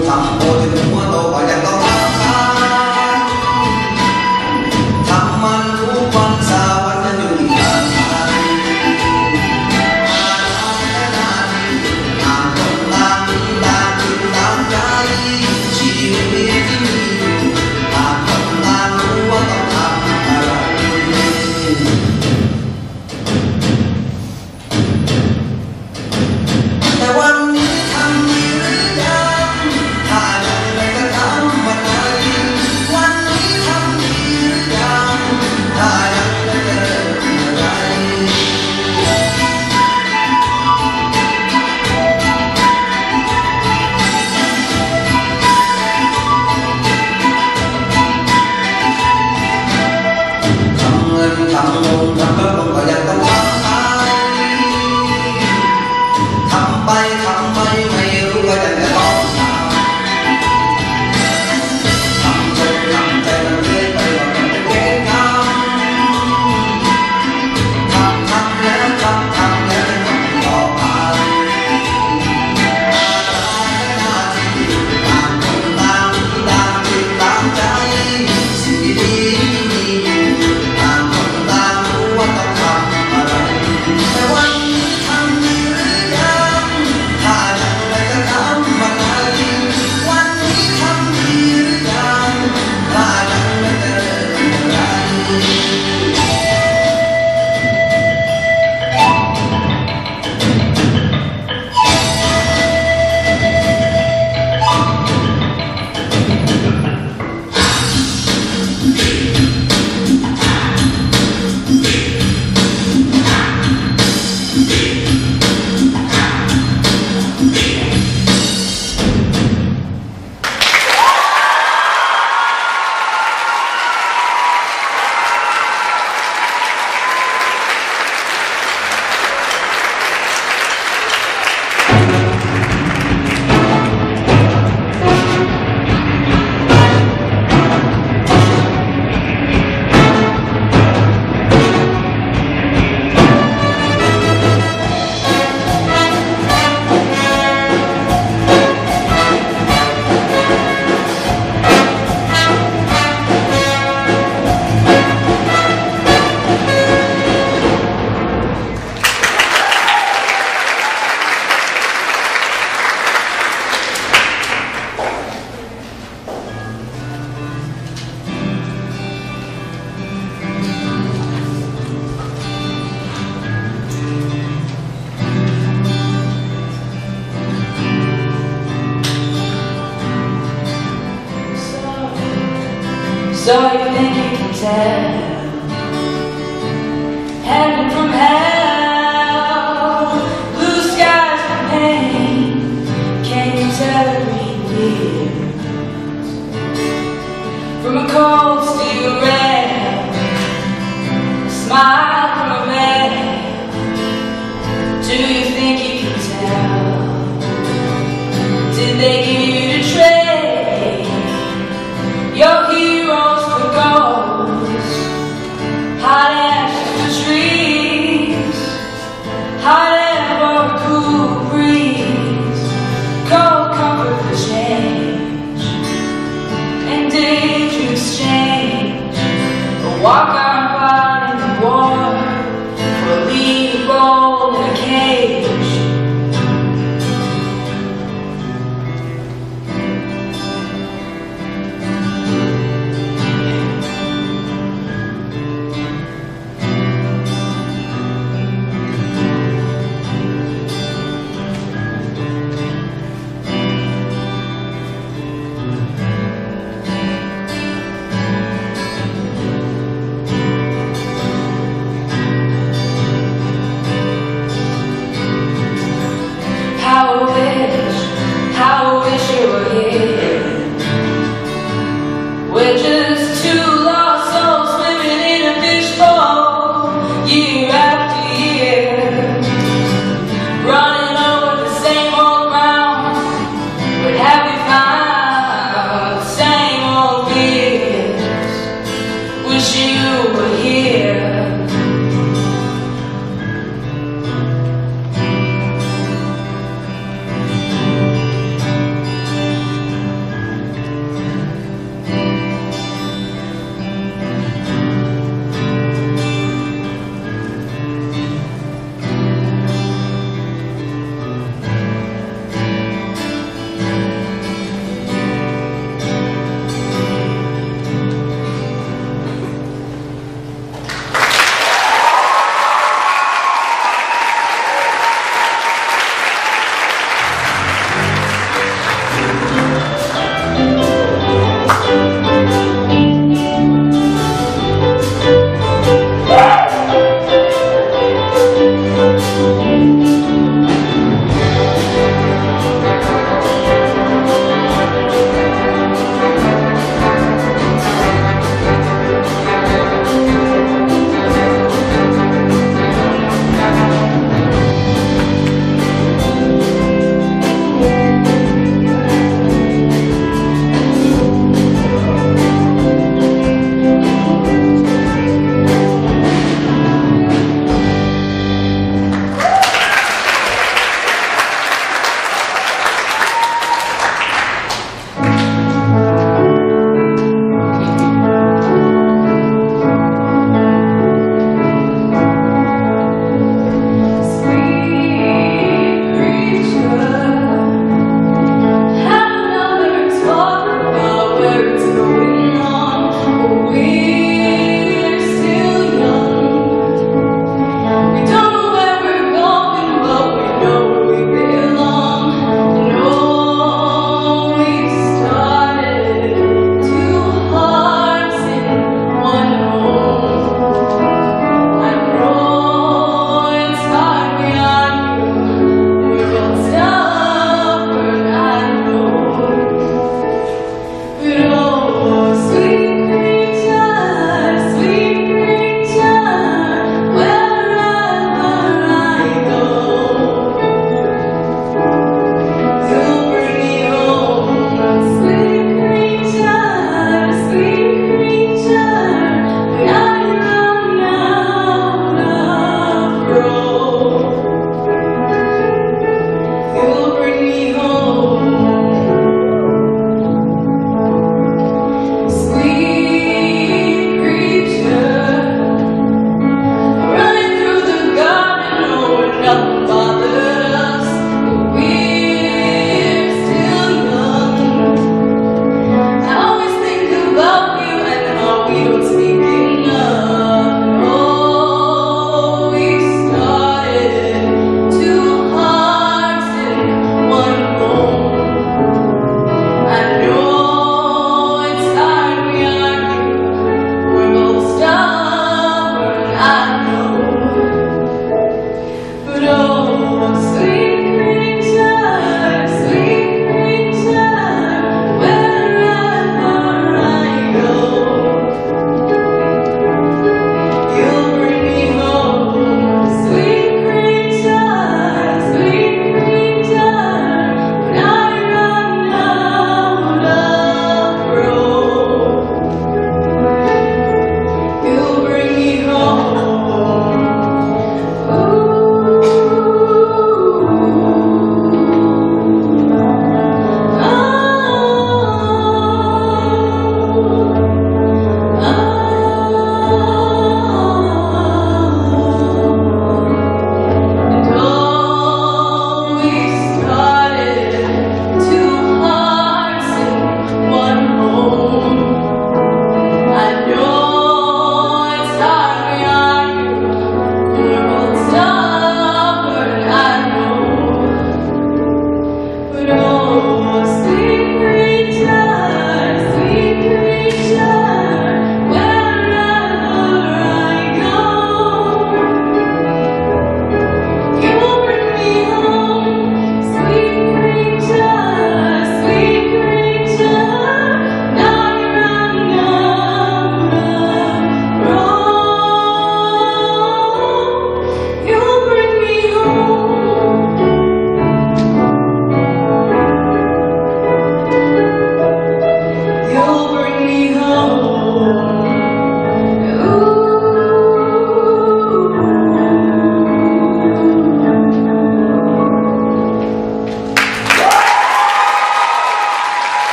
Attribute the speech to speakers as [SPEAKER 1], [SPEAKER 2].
[SPEAKER 1] 非常好